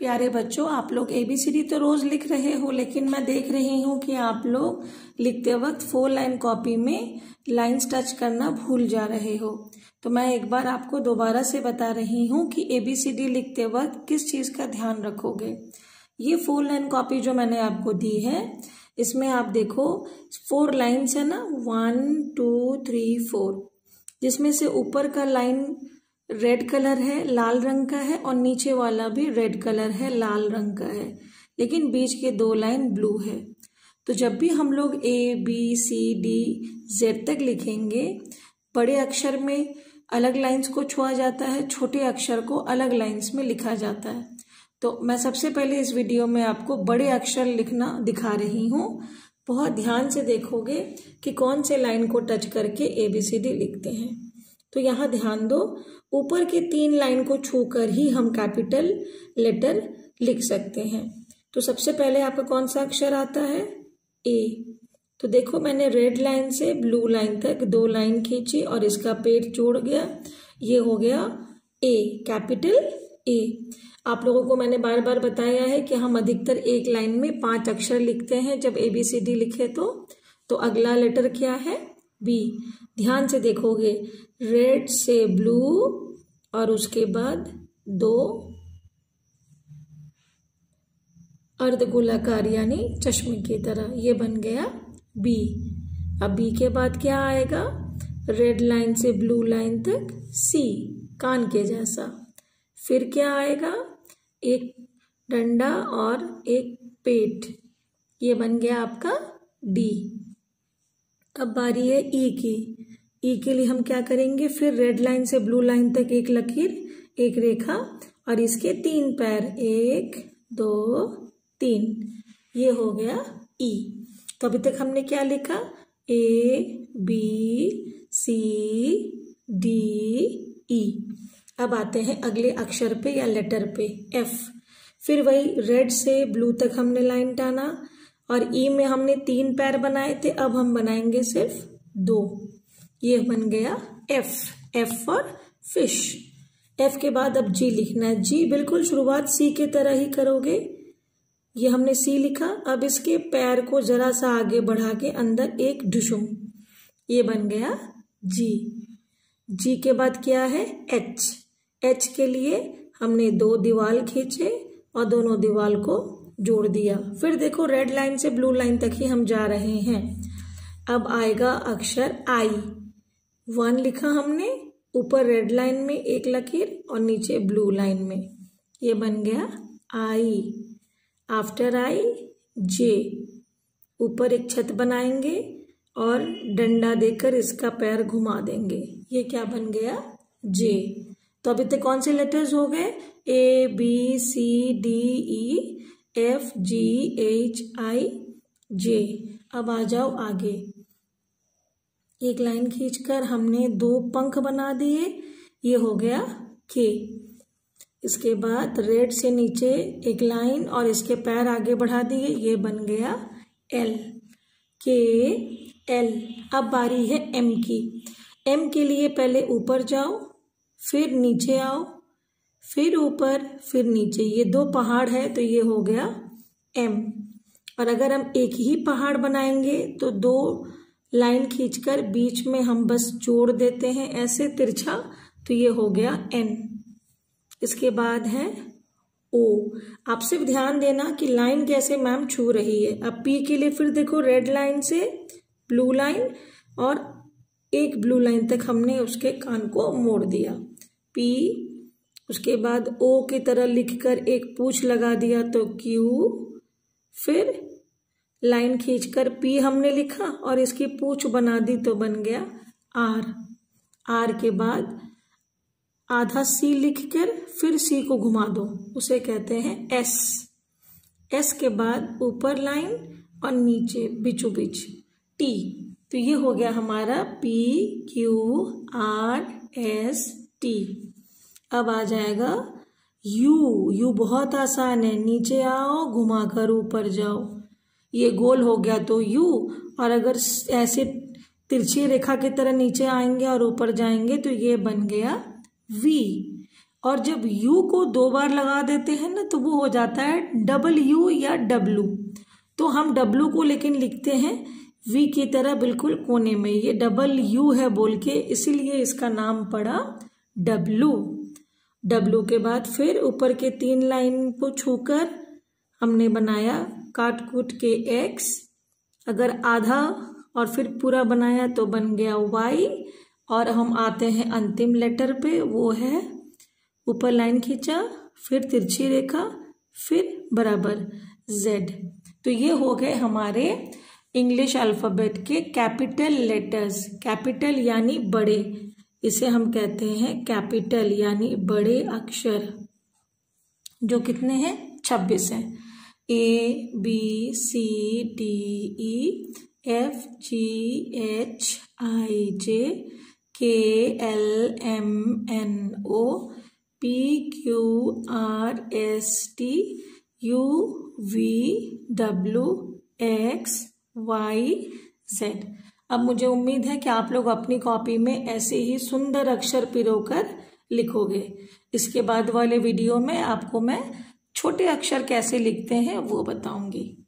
प्यारे बच्चों, आप लोग एबीसीडी तो रोज लिख रहे हो, लेकिन मैं देख रही हूँ कि आप लोग लिखते वक्त फोर लाइन कॉपी में लाइंस टच करना भूल जा रहे हो। तो मैं एक बार आपको दोबारा से बता रही हूँ कि एबीसीडी लिखते वक्त किस चीज़ का ध्यान रखोगे। ये फोर लाइन कॉपी जो मैंने आपको दी है, इसमें आप देखो फोर लाइन्स है ना वन टू थ्री फोर जिसमें से ऊपर का लाइन रेड कलर है, लाल रंग का है और नीचे वाला भी रेड कलर है, लाल रंग का है। लेकिन बीच के दो लाइन ब्लू है। तो जब भी हम लोग A B C D Z तक लिखेंगे, बड़े अक्षर में अलग लाइंस को छुआ जाता है, छोटे अक्षर को अलग लाइंस में लिखा जाता है। तो मैं सबसे पहले इस वीडियो में आपको बड़े अक्षर लिखना दिखा रही हूँ। बहुत ध्यान से देखोगे कि कौन से लाइन को टच करके ए बी सी डी लिखते हैं। तो यहाँ ध्यान दो, ऊपर के तीन लाइन को छूकर ही हम कैपिटल लेटर लिख सकते हैं। तो सबसे पहले आपका कौन सा अक्षर आता है? ए तो देखो, मैंने रेड लाइन से ब्लू लाइन तक दो लाइन खींची और इसका पेट जोड़ गया। ये हो गया ए कैपिटल ए आप लोगों को मैंने बार बार बताया है कि हम अधिकतर एक लाइन में पाँच अक्षर लिखते हैं। जब ए बी सी डी लिखे तो तो अगला लेटर क्या है? बी। ध्यान से देखोगे, रेड से ब्लू और उसके बाद दो अर्धगोलाकार यानी चश्मे की तरह, ये बन गया बी। अब बी के बाद क्या आएगा? रेड लाइन से ब्लू लाइन तक, सी, कान के जैसा। फिर क्या आएगा? एक डंडा और एक पेट, ये बन गया आपका डी। अब बारी है ई की। ई के लिए हम क्या करेंगे? फिर रेड लाइन से ब्लू लाइन तक एक लकीर, एक रेखा और इसके तीन पैर, एक, दो, तीन। ये हो गया ई तो अभी तक हमने क्या लिखा? ए बी सी डी ई अब आते हैं अगले अक्षर पे या लेटर पे एफ़ फिर वही रेड से ब्लू तक हमने लाइन टाना। और ई में हमने तीन पैर बनाए थे, अब हम बनाएँगे सिर्फ़ दो। ये बन गया F F for fish F के बाद अब जी लिखना है। जी बिल्कुल शुरुआत सी के तरह ही करोगे। ये हमने सी लिखा। अब इसके पैर को जरा सा आगे बढ़ा के अंदर एक ढुसुम ये बन गया जी जी के बाद क्या है? एच एच के लिए हमने दो दीवाल खींचे और दोनों दीवाल को जोड़ दिया। फिर देखो रेड लाइन से ब्लू लाइन तक ही हम जा रहे हैं। अब आएगा अक्षर आई वन लिखा हमने, ऊपर रेड लाइन में एक लकीर और नीचे ब्लू लाइन में। ये बन गया आई आफ्टर आई जे ऊपर एक छत बनाएँगे और डंडा देकर इसका पैर घुमा देंगे। ये क्या बन गया? जे तो अभी तक कौन से लेटर्स हो गए? A B C D E F G H I J अब आ जाओ आगे। एक लाइन खींचकर हमने दो पंख बना दिए। ये हो गया के इसके बाद रेड से नीचे एक लाइन और इसके पैर आगे बढ़ा दिए। ये बन गया एल के एल अब बारी है एम की। एम के लिए पहले ऊपर जाओ, फिर नीचे आओ। फिर ऊपर, फिर नीचे। ये दो पहाड़ है तो ये हो गया एम और अगर हम एक ही पहाड़ बनाएँगे तो दो लाइन खींचकर बीच में हम बस जोड़ देते हैं ऐसे तिरछा तो ये हो गया एन इसके बाद है ओ आप सिर्फ़ ध्यान देना कि लाइन कैसे मैम छू रही है। अब पी के लिए फिर देखो रेड लाइन से ब्लू लाइन और एक ब्लू लाइन तक हमने उसके कान को मोड़ दिया। पी उसके बाद ओ की तरह लिखकर एक पूछ लगा दिया तो क्यू? फिर लाइन खींचकर पी हमने लिखा और इसकी पूछ बना दी तो बन गया आर। आर के बाद आधा सी लिखकर फिर सी को घुमा दो। उसे कहते हैं एस। एस के बाद ऊपर लाइन और नीचे बिचो बिच टी। तो ये हो गया हमारा P Q R S T. अब आ जाएगा, यू यू बहुत आसान है, नीचे आओ, घुमाकर ऊपर जाओ। ये गोल हो गया तो यू, और अगर ऐसे तिरछी रेखा की तरह नीचे आएँगे और ऊपर जाएँगे तो ये बन गया वी। और जब यू को दो बार लगा देते हैं ना तो वो हो जाता है डबल यू या डब्लू। तो हम डब्लू को लेकिन लिखते हैं वी की तरह बिल्कुल कोने में। ये डबल यू है बोल के, इसीलिए इसका नाम पड़ा डब्लू। डब्लू के बाद फिर ऊपर के तीन लाइन को छूकर हमने बनाया काट कूट के एक्स अगर आधा और फिर पूरा बनाया तो बन गया वाई और हम आते हैं अंतिम लेटर पे, वो है ऊपर लाइन खींचा, फिर तिरछी रेखा, फिर बराबर जेड तो ये हो गए हमारे इंग्लिश अल्फ़ाबेट के कैपिटल लेटर्स। कैपिटल यानी बड़े। इसे हम कहते हैं कैपिटल, यानी बड़े अक्षर, जो कितने हैं? छब्बीस हैं। A B C D E F G H I J K L M N O P Q R S T U V W X Y Z अब मुझे उम्मीद है कि आप लोग अपनी कॉपी में ऐसे ही सुंदर अक्षर पिरोकर लिखोगे। इसके बाद वाले वीडियो में आपको मैं छोटे अक्षर कैसे लिखते हैं वो बताऊँगी।